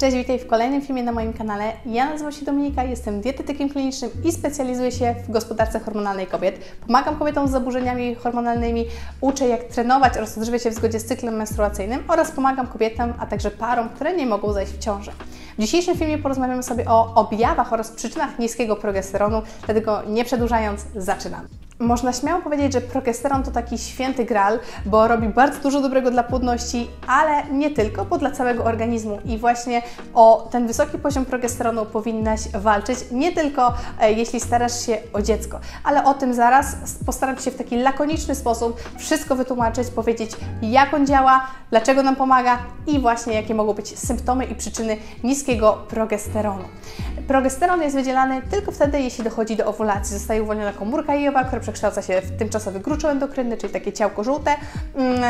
Cześć, witaj w kolejnym filmie na moim kanale. Ja nazywam się Dominika, jestem dietetykiem klinicznym i specjalizuję się w gospodarce hormonalnej kobiet. Pomagam kobietom z zaburzeniami hormonalnymi, uczę jak trenować oraz odżywiać się w zgodzie z cyklem menstruacyjnym oraz pomagam kobietom, a także parom, które nie mogą zajść w ciążę. W dzisiejszym filmie porozmawiamy sobie o objawach oraz przyczynach niskiego progesteronu, dlatego nie przedłużając, zaczynamy. Można śmiało powiedzieć, że progesteron to taki święty gral, bo robi bardzo dużo dobrego dla płodności, ale nie tylko, bo dla całego organizmu. I właśnie o ten wysoki poziom progesteronu powinnaś walczyć, nie tylko e, jeśli starasz się o dziecko, ale o tym zaraz postaram się w taki lakoniczny sposób wszystko wytłumaczyć, powiedzieć jak on działa, dlaczego nam pomaga i właśnie jakie mogą być symptomy i przyczyny niskiego progesteronu. Progesteron jest wydzielany tylko wtedy, jeśli dochodzi do owulacji. Zostaje uwolniona komórka jejowa, która przekształca się w tymczasowy gruczoł endokrynny, czyli takie ciałko żółte mm,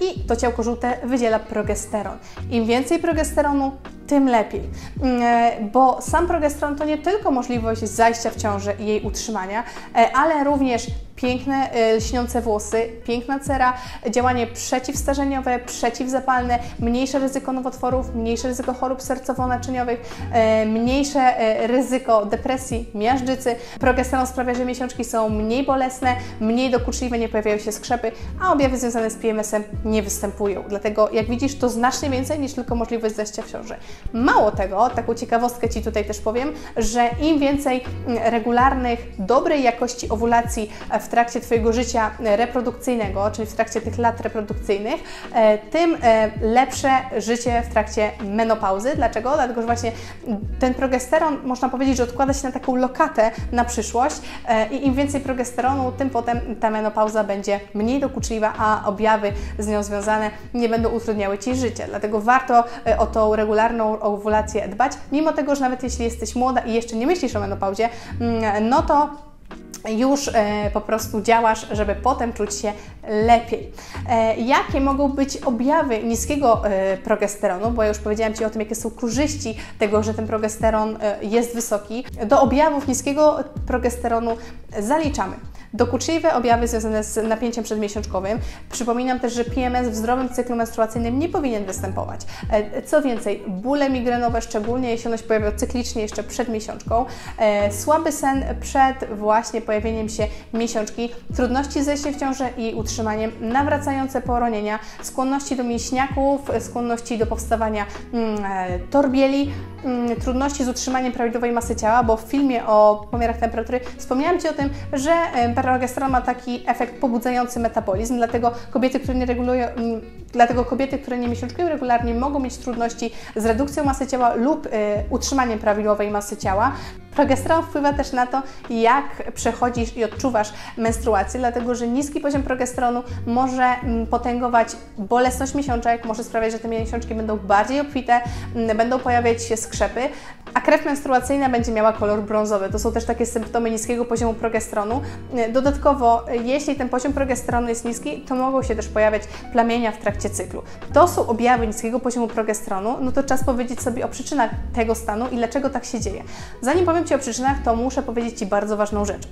i to ciałko żółte wydziela progesteron. Im więcej progesteronu, tym lepiej. Mm, bo sam progesteron to nie tylko możliwość zajścia w ciążę i jej utrzymania, e, ale również piękne, e, lśniące włosy, piękna cera, działanie przeciwstarzeniowe, przeciwzapalne, mniejsze ryzyko nowotworów, mniejsze ryzyko chorób sercowo-naczyniowych, e, mniejsze e, ryzyko depresji, miażdżycy. Progesteron sprawia, że miesiączki są mniej bolesne, mniej dokuczliwe, nie pojawiają się skrzepy, a objawy związane z PMS-em nie występują. Dlatego, jak widzisz, to znacznie więcej niż tylko możliwość zajścia w ciąży. Mało tego, taką ciekawostkę Ci tutaj też powiem, że im więcej mm, regularnych, dobrej jakości owulacji w trakcie Twojego życia reprodukcyjnego, czyli w trakcie tych lat reprodukcyjnych, e, tym e, lepsze życie w trakcie menopauzy. Dlaczego? Dlatego, że właśnie ten progesteron, można powiedzieć, że odkłada się na taką lokatę na przyszłość e, i im więcej progesteronu, tym potem ta menopauza będzie mniej dokuczliwa, a objawy z nią związane nie będą utrudniały Ci życie. Dlatego warto o tą regularną owulację dbać, mimo tego, że nawet jeśli jesteś młoda i jeszcze nie myślisz o menopauzie, mm, no to już e, po prostu działasz, żeby potem czuć się lepiej. E, jakie mogą być objawy niskiego e, progesteronu? Bo ja już powiedziałam Ci o tym, jakie są korzyści tego, że ten progesteron e, jest wysoki. Do objawów niskiego progesteronu zaliczamy dokuczliwe objawy związane z napięciem przedmiesiączkowym. Przypominam też, że PMS w zdrowym cyklu menstruacyjnym nie powinien występować. E, co więcej, bóle migrenowe, szczególnie jeśli one się pojawią cyklicznie jeszcze przed miesiączką, e, słaby sen przed właśnie pojawieniem się miesiączki, trudności z zejściem w ciążę i utrzymaniem, nawracające poronienia, skłonności do mięśniaków, skłonności do powstawania mm, e, torbieli, mm, trudności z utrzymaniem prawidłowej masy ciała, bo w filmie o pomiarach temperatury wspomniałam Ci o tym, że progesteron ma taki efekt pobudzający metabolizm, dlatego kobiety, które nie regulują, mm, dlatego kobiety, które nie miesiączkują regularnie, mogą mieć trudności z redukcją masy ciała lub y, utrzymaniem prawidłowej masy ciała. Progesteron wpływa też na to, jak przechodzisz i odczuwasz menstruację, dlatego że niski poziom progesteronu może mm, potęgować bolesność miesiączek, może sprawiać, że te miesiączki będą bardziej obfite, mm, będą pojawiać się skrzepy, a krew menstruacyjna będzie miała kolor brązowy. To są też takie symptomy niskiego poziomu progesteronu. Dodatkowo, jeśli ten poziom progesteronu jest niski, to mogą się też pojawiać plamienia w trakcie cyklu. To są objawy niskiego poziomu progesteronu, no to czas powiedzieć sobie o przyczynach tego stanu i dlaczego tak się dzieje. Zanim powiem Ci o przyczynach, to muszę powiedzieć Ci bardzo ważną rzecz.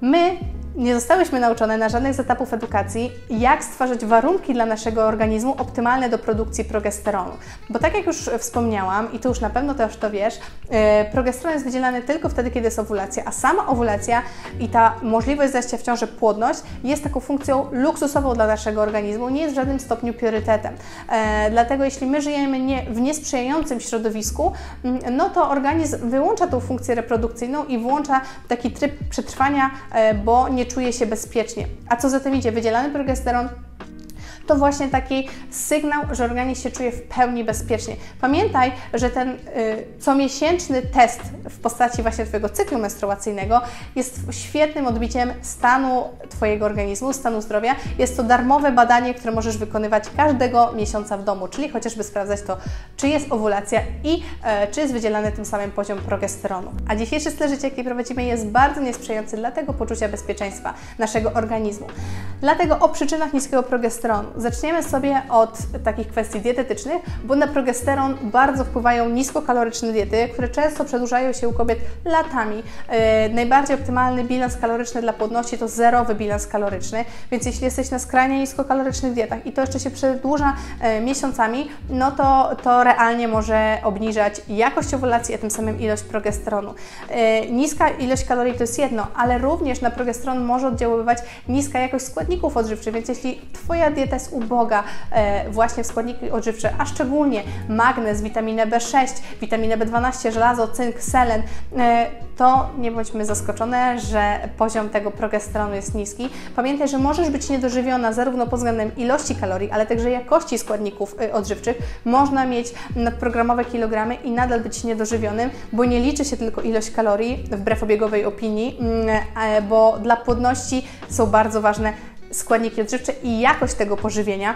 My nie zostałyśmy nauczone na żadnych z etapów edukacji, jak stwarzać warunki dla naszego organizmu optymalne do produkcji progesteronu. Bo tak jak już wspomniałam, i tu już na pewno też to wiesz, yy, progesteron jest wydzielany tylko wtedy, kiedy jest owulacja, a sama owulacja i ta możliwość zajścia w ciąży płodność jest taką funkcją luksusową dla naszego organizmu, nie jest w żadnym stopniu priorytetem. Yy, dlatego jeśli my żyjemy nie, w niesprzyjającym środowisku, no to organizm wyłącza tą funkcję reprodukcyjną i włącza taki tryb przetrwania, e, bo nie czuje się bezpiecznie. A co za tym idzie? Wydzielany progesteron to właśnie taki sygnał, że organizm się czuje w pełni bezpiecznie. Pamiętaj, że ten y, comiesięczny test w postaci właśnie Twojego cyklu menstruacyjnego jest świetnym odbiciem stanu Twojego organizmu, stanu zdrowia. Jest to darmowe badanie, które możesz wykonywać każdego miesiąca w domu, czyli chociażby sprawdzać to, czy jest owulacja i e, czy jest wydzielany tym samym poziom progesteronu. A dzisiejszy styl życia, jaki prowadzimy, jest bardzo niesprzyjający dla tego poczucia bezpieczeństwa naszego organizmu. Dlatego o przyczynach niskiego progesteron. Zaczniemy sobie od takich kwestii dietetycznych, bo na progesteron bardzo wpływają niskokaloryczne diety, które często przedłużają się u kobiet latami. Yy, najbardziej optymalny bilans kaloryczny dla płodności to zerowy bilans kaloryczny, więc jeśli jesteś na skrajnie niskokalorycznych dietach i to jeszcze się przedłuża yy, miesiącami, no to, to realnie może obniżać jakość owulacji, a tym samym ilość progesteronu. Yy, niska ilość kalorii to jest jedno, ale również na progesteron może oddziaływać niska jakość składników odżywczych, więc jeśli Twoja dieta jest uboga e, właśnie w składniki odżywcze, a szczególnie magnez, witaminę B6, witaminę B12, żelazo, cynk, selen, e, to nie bądźmy zaskoczone, że poziom tego progesteronu jest niski. Pamiętaj, że możesz być niedożywiona zarówno pod względem ilości kalorii, ale także jakości składników e, odżywczych. Można mieć nadprogramowe kilogramy i nadal być niedożywionym, bo nie liczy się tylko ilość kalorii, wbrew obiegowej opinii, mm, bo dla płodności są bardzo ważne składniki odżywcze i jakość tego pożywienia.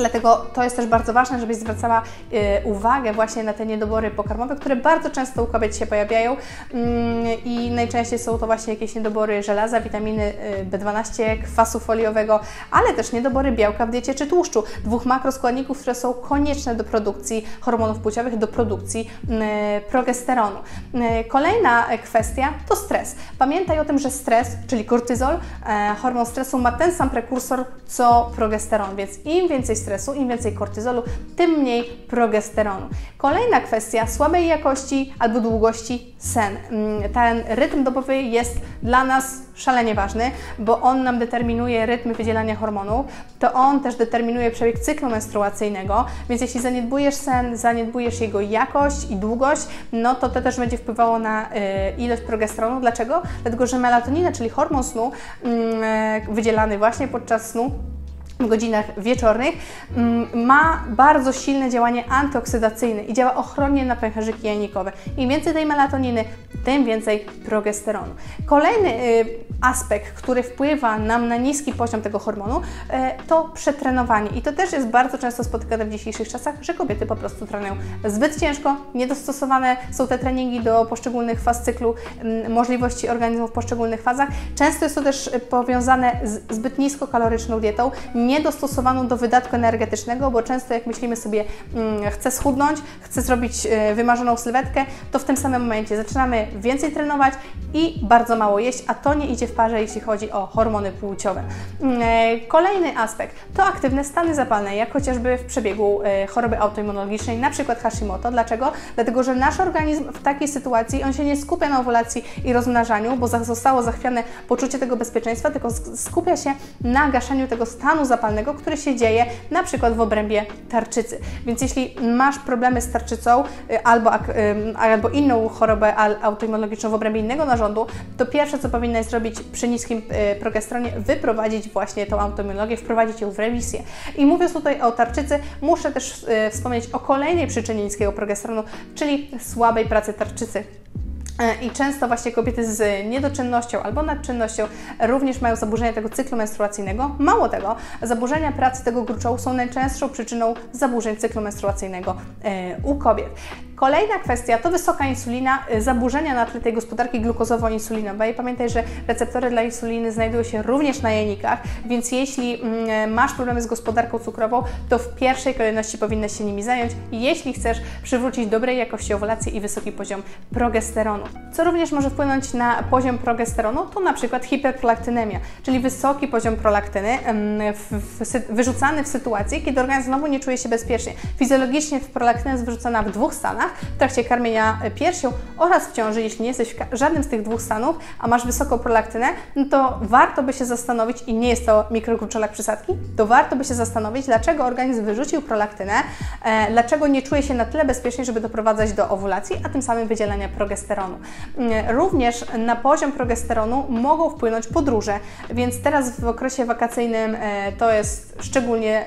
Dlatego to jest też bardzo ważne, żebyś zwracała y, uwagę właśnie na te niedobory pokarmowe, które bardzo często u kobiet się pojawiają mm, i najczęściej są to właśnie jakieś niedobory żelaza, witaminy y, B12, kwasu foliowego, ale też niedobory białka w diecie czy tłuszczu, dwóch makroskładników, które są konieczne do produkcji hormonów płciowych, do produkcji y, progesteronu. Kolejna kwestia to stres. Pamiętaj o tym, że stres, czyli kortyzol, hormon stresu ma ten sam prekursor co progesteron, więc im więcej stresu, stresu, im więcej kortyzolu, tym mniej progesteronu. Kolejna kwestia słabej jakości albo długości sen. Mm, ten rytm dobowy jest dla nas szalenie ważny, bo on nam determinuje rytm wydzielania hormonów, to on też determinuje przebieg cyklu menstruacyjnego, więc jeśli zaniedbujesz sen, zaniedbujesz jego jakość i długość, no to to też będzie wpływało na y, ilość progesteronu. Dlaczego? Dlatego, że melatonina, czyli hormon snu, y, wydzielany właśnie podczas snu, w godzinach wieczornych mm, ma bardzo silne działanie antyoksydacyjne i działa ochronnie na pęcherzyki jajnikowe. Im więcej tej melatoniny, tym więcej progesteronu. Kolejny y, aspekt, który wpływa nam na niski poziom tego hormonu, y, to przetrenowanie. I to też jest bardzo często spotykane w dzisiejszych czasach, że kobiety po prostu trenują zbyt ciężko, niedostosowane są te treningi do poszczególnych faz cyklu, mm, możliwości organizmu w poszczególnych fazach. Często jest to też powiązane z zbyt niskokaloryczną dietą, niedostosowaną do wydatku energetycznego, bo często jak myślimy sobie, hmm, chcę schudnąć, chcę zrobić y, wymarzoną sylwetkę, to w tym samym momencie zaczynamy więcej trenować i bardzo mało jeść, a to nie idzie w parze, jeśli chodzi o hormony płciowe. Mm, e, kolejny aspekt to aktywne stany zapalne, jak chociażby w przebiegu e, choroby autoimmunologicznej, na przykład Hashimoto. Dlaczego? Dlatego, że nasz organizm w takiej sytuacji, on się nie skupia na owulacji i rozmnażaniu, bo zostało zachwiane poczucie tego bezpieczeństwa, tylko skupia się na gaszeniu tego stanu zapalnego, który się dzieje na przykład w obrębie tarczycy. Więc jeśli masz problemy z tarczycą y, albo, albo inną chorobę autoimmunologiczną w obrębie innego narządu, to pierwsze, co powinnaś zrobić przy niskim y, progesteronie, wyprowadzić właśnie tą autoimmunologię, wprowadzić ją w remisję. I mówiąc tutaj o tarczycy, muszę też y, wspomnieć o kolejnej przyczynie niskiego progesteronu, czyli słabej pracy tarczycy. E, I często właśnie kobiety z niedoczynnością albo nadczynnością również mają zaburzenia tego cyklu menstruacyjnego. Mało tego, zaburzenia pracy tego gruczołu są najczęstszą przyczyną zaburzeń cyklu menstruacyjnego e, u kobiet. Kolejna kwestia to wysoka insulina, e, zaburzenia na tle tej gospodarki glukozowo-insulinowej. Pamiętaj, że receptory dla insuliny znajdują się również na jajnikach, więc jeśli mm, masz problemy z gospodarką cukrową, to w pierwszej kolejności powinnaś się nimi zająć, jeśli chcesz przywrócić dobrej jakości owulację i wysoki poziom progesteronu. Co również może wpłynąć na poziom progesteronu, to na przykład hiperprolaktynemia, czyli wysoki poziom prolaktyny wyrzucany w sytuacji, kiedy organizm znowu nie czuje się bezpiecznie. Fizjologicznie prolaktyna jest wyrzucana w dwóch stanach, w trakcie karmienia piersią oraz w ciąży. Jeśli nie jesteś w żadnym z tych dwóch stanów, a masz wysoką prolaktynę, no to warto by się zastanowić, i nie jest to mikrogruczołak przysadki, to warto by się zastanowić, dlaczego organizm wyrzucił prolaktynę, e, dlaczego nie czuje się na tyle bezpiecznie, żeby doprowadzać do owulacji, a tym samym wydzielania progesteronu. Mm, również na poziom progesteronu mogą wpłynąć podróże, więc teraz w okresie wakacyjnym e, to jest szczególnie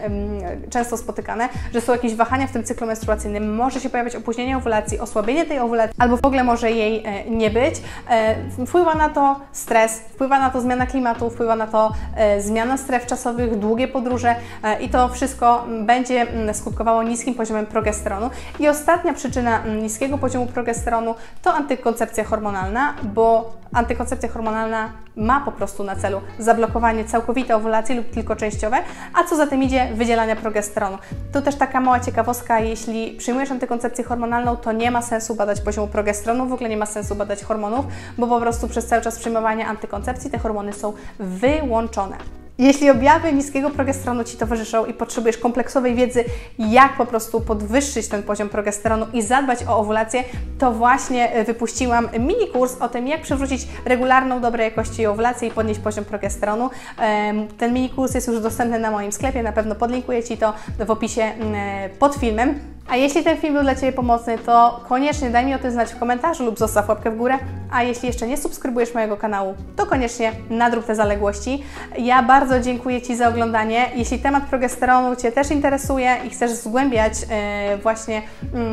często spotykane, że są jakieś wahania w tym cyklu menstruacyjnym, może się pojawiać opóźnienie ovulacji, osłabienie tej ovulacji, albo w ogóle może jej e, nie być. E, wpływa na to stres, wpływa na to zmiana klimatu, wpływa na to zmiana stref czasowych, długie podróże i to wszystko będzie skutkowało niskim poziomem progesteronu. I ostatnia przyczyna niskiego poziomu progesteronu to antykoncepcja hormonalna, bo antykoncepcja hormonalna ma po prostu na celu zablokowanie całkowite owulacji lub tylko częściowe, a co za tym idzie wydzielania progesteronu. Tu też taka mała ciekawostka, jeśli przyjmujesz antykoncepcję hormonalną, to nie ma sensu badać poziomu progesteronu, w ogóle nie ma sensu badać hormonów, bo po prostu przez cały czas przyjmowania antykoncepcji te hormony są wyłączone. Jeśli objawy niskiego progesteronu Ci towarzyszą i potrzebujesz kompleksowej wiedzy, jak po prostu podwyższyć ten poziom progesteronu i zadbać o owulację, to właśnie e, wypuściłam mini kurs o tym, jak przywrócić regularną, dobrej jakości owulację i podnieść poziom progesteronu. Ten mini kurs jest już dostępny na moim sklepie, na pewno podlinkuję Ci to w opisie mm, e, pod filmem. A jeśli ten film był dla Ciebie pomocny, to koniecznie daj mi o tym znać w komentarzu lub zostaw łapkę w górę. A jeśli jeszcze nie subskrybujesz mojego kanału, to koniecznie nadrób te zaległości. Ja bardzo dziękuję Ci za oglądanie. Jeśli temat progesteronu Cię też interesuje i chcesz zgłębiać yy, właśnie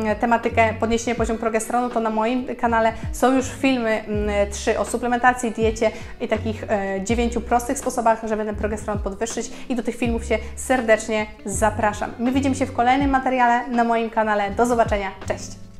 yy, tematykę podniesienia poziomu progesteronu, to na moim kanale są już filmy yy, trzy o suplementacji, diecie i takich yy, dziewięciu prostych sposobach, żeby ten progesteron podwyższyć i do tych filmów się serdecznie zapraszam. My widzimy się w kolejnym materiale na moim kanale. Do zobaczenia. Cześć!